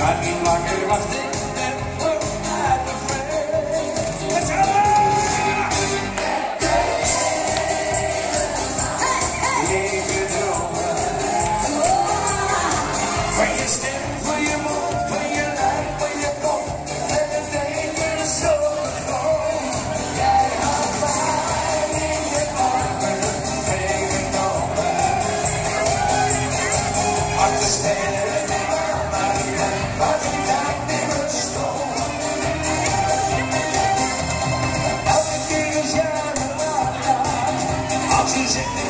Got me like a rusty off season.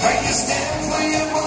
Break a stand for your